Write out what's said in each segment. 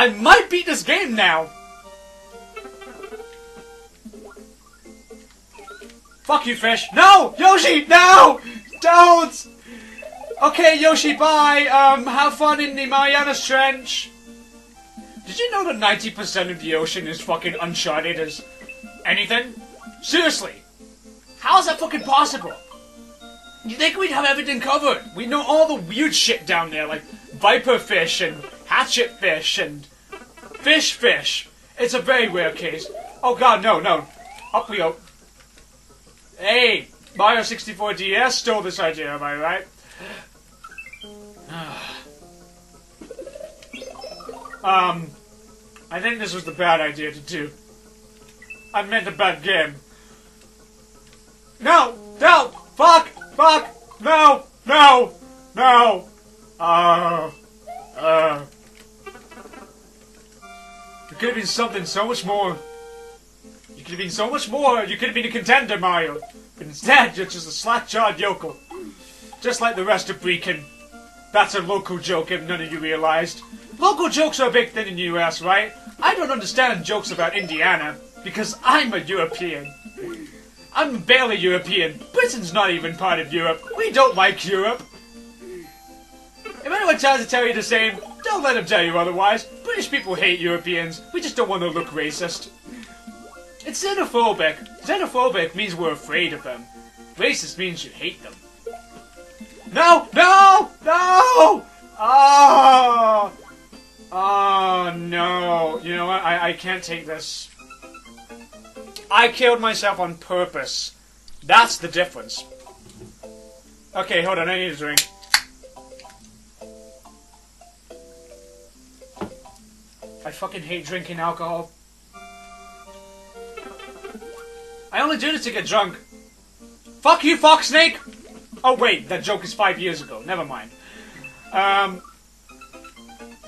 I might beat this game now. Fuck you, fish. No! Yoshi, no! Don't! Okay, Yoshi, bye. Um, have fun in the Marianas Trench. Did you know that 90% of the ocean is fucking uncharted as anything? Seriously. How is that fucking possible? You think we'd have everything covered? We know all the weird shit down there, like viper fish and hatchet fish and fish fish. It's a very rare case. Oh god, no, no. Up we go. Hey, Mario 64 DS stole this idea, am I right? um, I think this was the bad idea to do. I meant a bad game. No! No! Fuck! Fuck! No! No! No! Uh... Uh... It could have been something so much more. You could have been so much more. You could have been a contender, Mario. But instead, you're just a slack-jawed yokel. Just like the rest of Brecon. That's a local joke if none of you realized. Local jokes are a big thing in the US, right? I don't understand jokes about Indiana, because I'm a European. I'm barely European. Britain's not even part of Europe. We don't like Europe. If anyone tries to tell you the same, don't let them tell you otherwise. British people hate Europeans. We just don't want to look racist. It's xenophobic. Xenophobic means we're afraid of them. Racist means you hate them. No! No! No! Oh! Oh, no. You know what? I, I can't take this. I killed myself on purpose. That's the difference. Okay, hold on. I need a drink. I fucking hate drinking alcohol. I only do this to get drunk. Fuck you, Fox Snake! Oh wait, that joke is five years ago. Never mind. Um.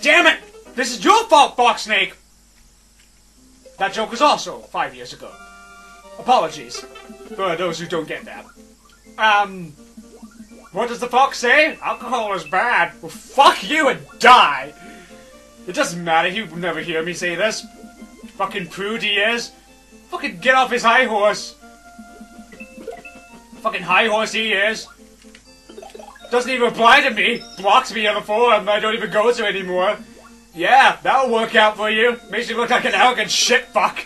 Damn it! This is your fault, Fox Snake! That joke was also five years ago. Apologies for those who don't get that. Um. What does the fox say? Alcohol is bad. Well, fuck you and die! It doesn't matter, he will never hear me say this. Fucking prude he is. Fucking get off his high horse. Fucking high horse he is. Doesn't even reply to me. Blocks me on the forum I don't even go to anymore. Yeah, that'll work out for you. Makes you look like an arrogant shit fuck.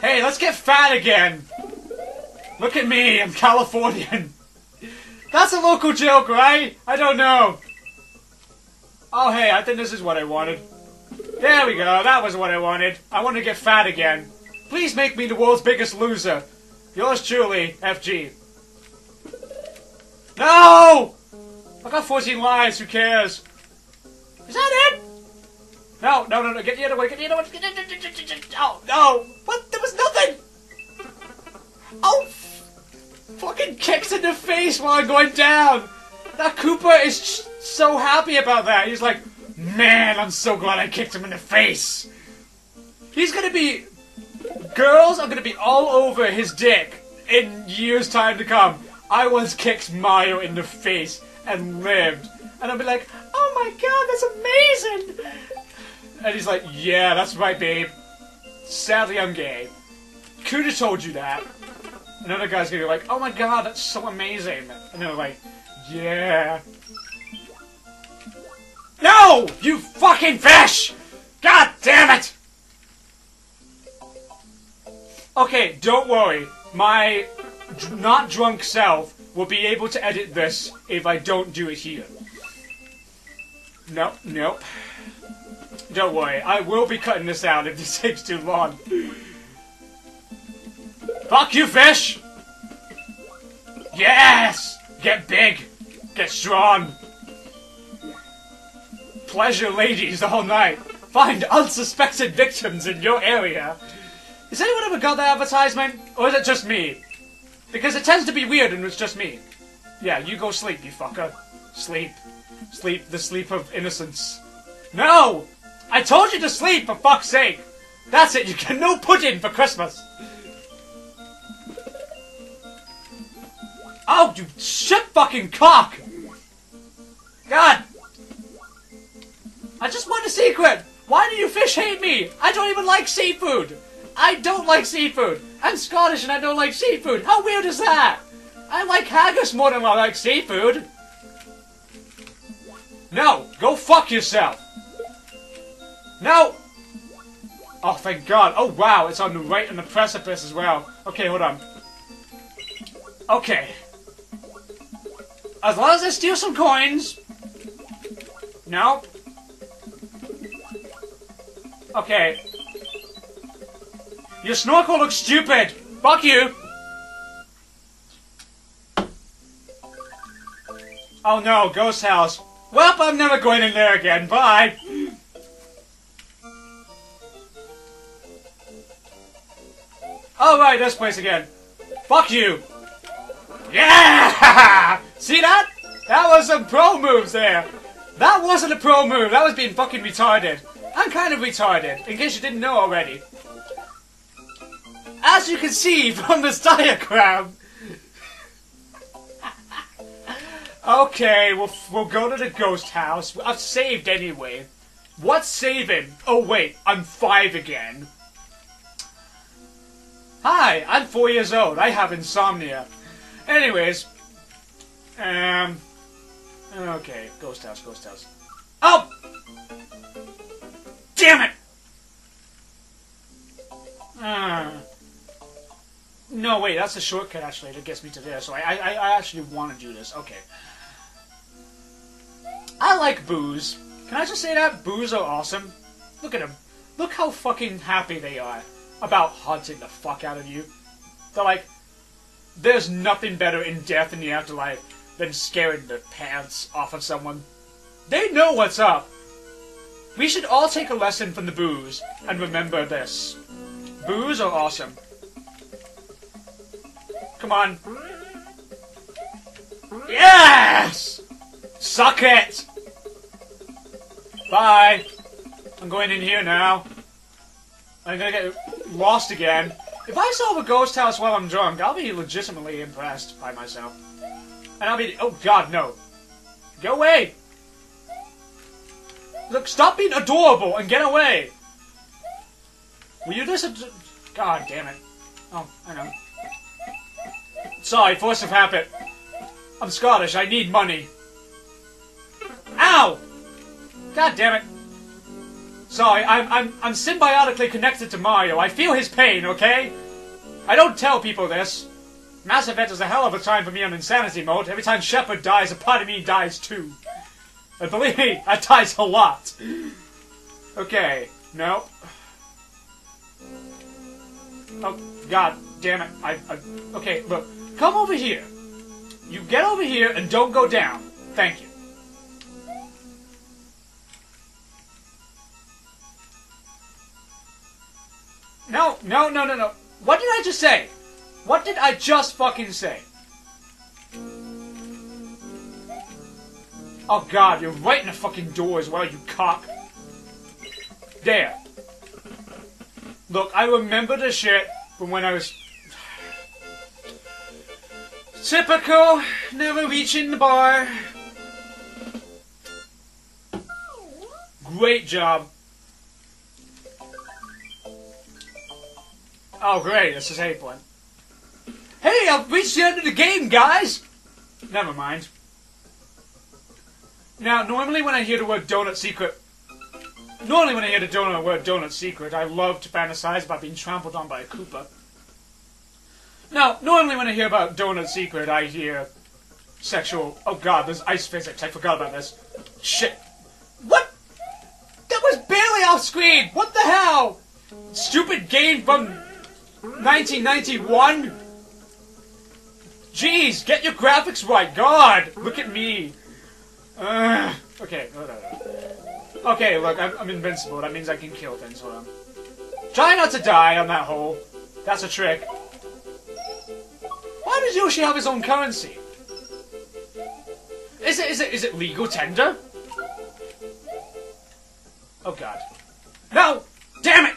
Hey, let's get fat again. Look at me, I'm Californian. That's a local joke, right? I don't know. Oh, hey, I think this is what I wanted. There we go, that was what I wanted. I want to get fat again. Please make me the world's biggest loser. Yours truly, FG. No! I got 14 lives, who cares? Is that it? No, no, no, no, get the other one, get the other one. Oh, no! What? There was nothing! Oh! Fucking kicks in the face while I'm going down! That Koopa is so happy about that. He's like, man, I'm so glad I kicked him in the face. He's gonna be. Girls are gonna be all over his dick in years' time to come. I once kicked Mario in the face and lived. And I'll be like, oh my god, that's amazing! And he's like, yeah, that's right, babe. Sadly, I'm gay. Have told you that. Another guy's gonna be like, oh my god, that's so amazing. And they're like, yeah. No! You fucking fish! God damn it! Okay, don't worry. My not drunk self will be able to edit this if I don't do it here. Nope, nope. Don't worry, I will be cutting this out if this takes too long. Fuck you, fish! Yes! Get big! Get strong! Pleasure ladies all night! Find unsuspected victims in your area! Has anyone ever got that advertisement? Or is it just me? Because it tends to be weird and it's just me. Yeah, you go sleep, you fucker. Sleep. Sleep the sleep of innocence. No! I told you to sleep, for fuck's sake! That's it, you get no pudding for Christmas! Oh, you shit fucking cock! God! I just want to secret! Why do you fish hate me? I don't even like seafood! I don't like seafood! I'm Scottish and I don't like seafood! How weird is that? I like haggis more than I like seafood! No! Go fuck yourself! No! Oh, thank God. Oh, wow. It's on the right on the precipice as well. Okay, hold on. Okay. As long as I steal some coins. No. Okay. Your snorkel looks stupid. Fuck you. Oh no, ghost house. Well, I'm never going in there again. Bye. Oh, right, this place again. Fuck you! Yeah! See that? That was some pro moves there. That wasn't a pro move. That was being fucking retarded. I'm kind of retarded, in case you didn't know already. As you can see from this diagram. okay, we'll, we'll go to the ghost house. I've saved anyway. What's saving? Oh wait, I'm five again. Hi, I'm four years old. I have insomnia. Anyways, um, okay, ghost house, ghost house. Oh! Damn it! Uh, no, wait, that's a shortcut actually that gets me to there. So I, I, I actually want to do this. Okay. I like boos. Can I just say that? Boos are awesome. Look at them. Look how fucking happy they are about hunting the fuck out of you. They're like, there's nothing better in death in the afterlife than scaring the pants off of someone. They know what's up. We should all take a lesson from the boos and remember this. Boos are awesome. Come on. Yes! Suck it! Bye. I'm going in here now. I'm gonna get lost again. If I solve a ghost house while I'm drunk, I'll be legitimately impressed by myself. And I'll be- oh god, no. Go away! Look, stop being adorable and get away! Will you listen to- God damn it. Oh, I know. Sorry, force of habit. I'm Scottish, I need money. Ow! God damn it. Sorry, I'm, I'm, I'm symbiotically connected to Mario. I feel his pain, okay? I don't tell people this. Mass Effect is a hell of a time for me on Insanity Mode. Every time Shepard dies, a part of me dies too. And believe me, that dies a lot. Okay, no. Oh, god damn it. I, I, okay, look. Come over here. You get over here and don't go down. Thank you. No, no, no, no, no. What did I just say? What did I just fucking say? Oh god, you're right in the fucking door as well, you cock. There. Look, I remember the shit from when I was... Typical, never reaching the bar. Great job. Oh, great. This is April. Hey, I've reached the end of the game, guys! Never mind. Now, normally when I hear the word donut secret, normally when I hear the donut word donut secret, I love to fantasize about being trampled on by a Koopa. Now, normally when I hear about donut secret, I hear sexual. Oh god, there's ice physics. I forgot about this. Shit. What? That was barely off screen. What the hell? Stupid game from 1991? Jeez, get your graphics right. God, look at me. Okay, okay, look, I'm, I'm, invincible. That means I can kill things. Hold on. Try not to die on that hole. That's a trick. Why does Yoshi have his own currency? Is it is it is it legal tender? Oh god. No! Damn it!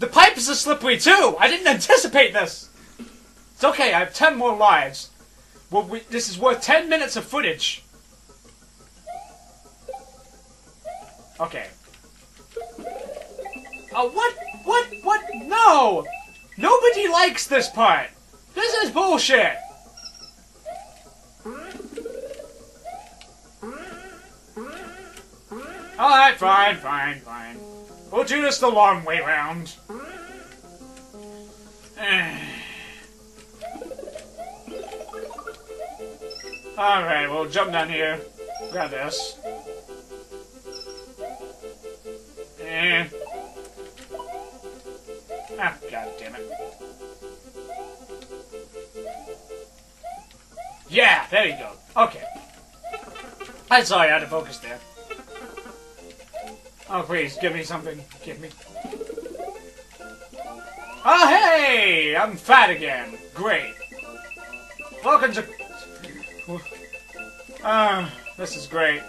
The pipes are slippery too! I didn't anticipate this! It's okay, I have ten more lives. Well, we, this is worth ten minutes of footage. Okay. Oh, what? What? What? No! Nobody likes this part! This is bullshit! Alright, fine, fine, fine. We'll do this the long way round. Eh. Alright, we'll jump down here. Grab this. Eh. Ah, god damn it. Yeah, there you go. Okay. I saw you had to focus there. Oh, please, give me something. Give me. Oh, hey! I'm fat again. Great. Welcome to... Ah, uh, this is great.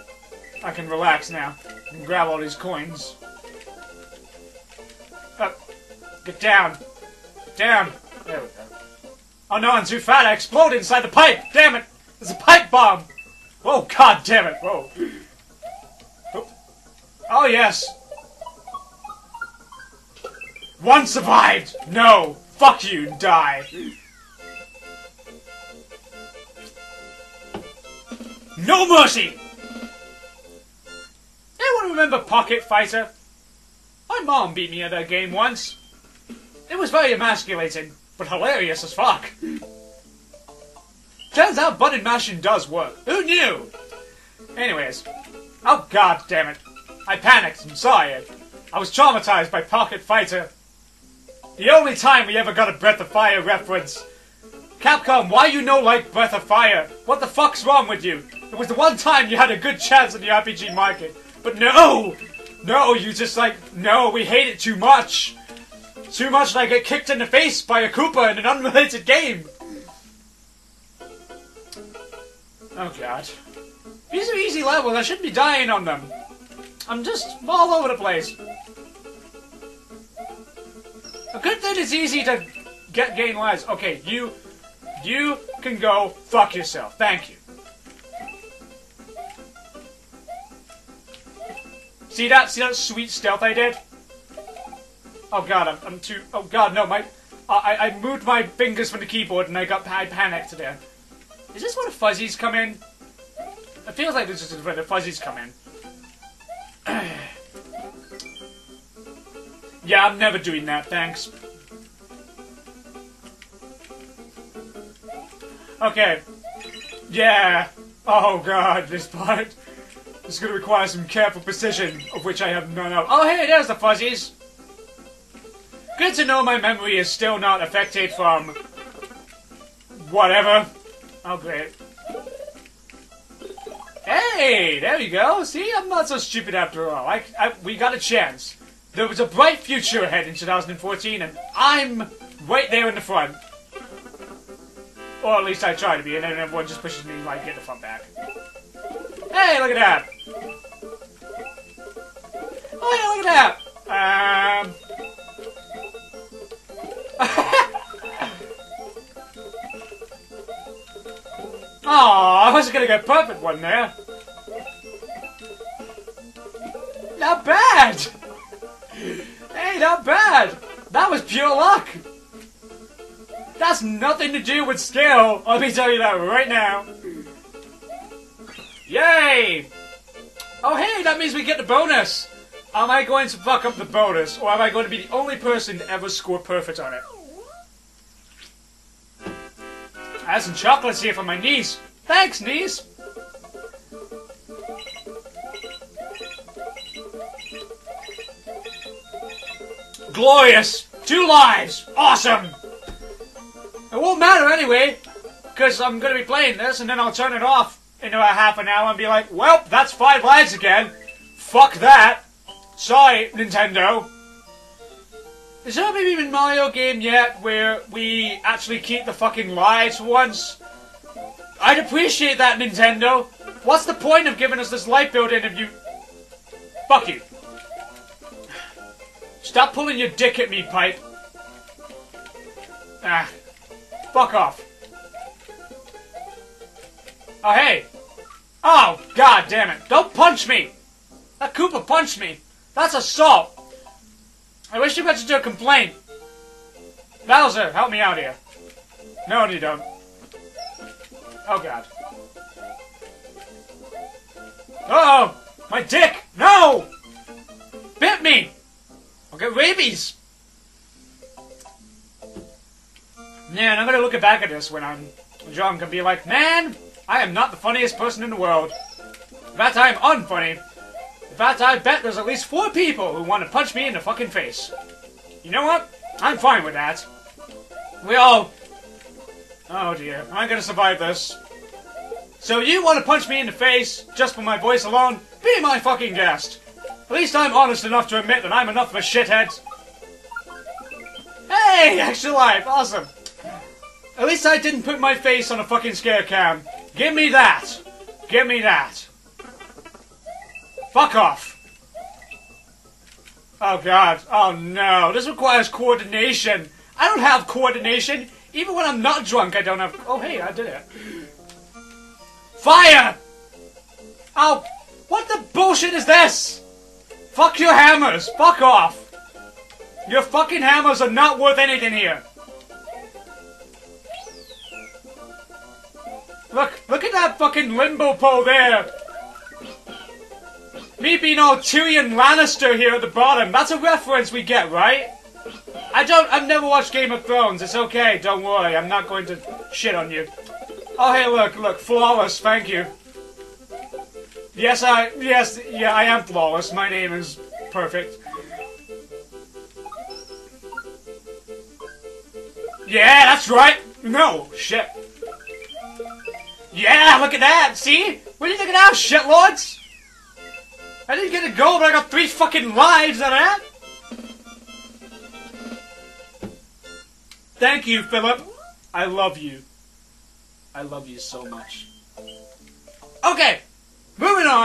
I can relax now and grab all these coins. Up. Get down. Get down. There we go. Oh no, I'm too fat. I exploded inside the pipe. Damn it. There's a pipe bomb. Whoa, god damn it. Whoa. Oh, yes. One survived. No. Fuck you. Die. No mercy! Anyone remember Pocket Fighter? My mom beat me at that game once. It was very emasculating, but hilarious as fuck. Turns out button mashing does work. Who knew? Anyways. Oh god damn it. I panicked and saw it. I was traumatized by Pocket Fighter. The only time we ever got a Breath of Fire reference. Capcom, why you no like Breath of Fire? What the fuck's wrong with you? It was the one time you had a good chance in the RPG market. But no! No, you just like, no, we hate it too much. Too much like get kicked in the face by a Koopa in an unrelated game. Oh god. These are easy levels, I shouldn't be dying on them. I'm just all over the place. A good thing it's easy to get gain lives. Okay, you you can go fuck yourself. Thank you. See that? See that sweet stealth I did? Oh god, I'm, I'm too... Oh god, no, my... I, I moved my fingers from the keyboard and I got I panicked there. Is this where the fuzzies come in? It feels like this is where the fuzzies come in. yeah, I'm never doing that, thanks. Okay. Yeah. Oh god, this part. is gonna require some careful precision, of which I have none of. Oh hey, there's the fuzzies! Good to know my memory is still not affected from... Whatever. Oh great. Hey, there you go. See, I'm not so stupid after all. I, I, we got a chance. There was a bright future ahead in 2014, and I'm right there in the front. Or at least I try to be, and then everyone just pushes me like, get the fuck back. Hey, look at that! Oh yeah, look at that! Um... Oh, I wasn't gonna get perfect one there. Not bad! Hey, not bad! That was pure luck! That's nothing to do with skill. Let me tell you that right now. Yay! Oh, hey, that means we get the bonus. Am I going to fuck up the bonus, or am I going to be the only person to ever score perfect on it? I have some chocolates here for my niece. Thanks, niece. Glorious! Two lives! Awesome! It won't matter anyway, because I'm going to be playing this, and then I'll turn it off into a half an hour and be like, well, that's five lives again. Fuck that. Sorry, Nintendo. Is there maybe even Mario game yet where we actually keep the fucking lives once? I'd appreciate that, Nintendo. What's the point of giving us this life building if you... Fuck you. Stop pulling your dick at me, Pipe. Ah. Fuck off. Oh, hey. Oh, god damn it. Don't punch me. That Koopa punched me. That's assault. I wish you mentioned your complaint. Bowser, help me out here. No, you don't. Oh god. oh! My dick! No! Bit me! I'll get rabies! Man, I'm gonna look back at this when I'm drunk and be like, man, I am not the funniest person in the world. In fact, I am unfunny. In fact, I bet there's at least four people who want to punch me in the fucking face. You know what? I'm fine with that. We all... Oh dear, am I gonna survive this? So you want to punch me in the face just for my voice alone? Be my fucking guest. At least I'm honest enough to admit that I'm enough of a shithead. Hey, extra life, awesome. At least I didn't put my face on a fucking scare cam. Give me that. Give me that. Fuck off. Oh god. Oh no. This requires coordination. I don't have coordination. Even when I'm not drunk, I don't have... Oh, hey, I did it. Fire! Oh, what the bullshit is this? Fuck your hammers. Fuck off. Your fucking hammers are not worth anything here. Look, look at that fucking limbo pole there. Me being all Tyrion Lannister here at the bottom. That's a reference we get, right? I don't, I've never watched Game of Thrones. It's okay, don't worry. I'm not going to shit on you. Oh, hey, look, look, flawless, thank you. Yes, I, yes, yeah, I am flawless. My name is perfect. Yeah, that's right. No, shit. Yeah, look at that. See? What do you think of that, shitlords? I didn't get a goal, but I got three fucking lives out of that. Thank you, Philip. I love you. I love you so much. Okay, moving on.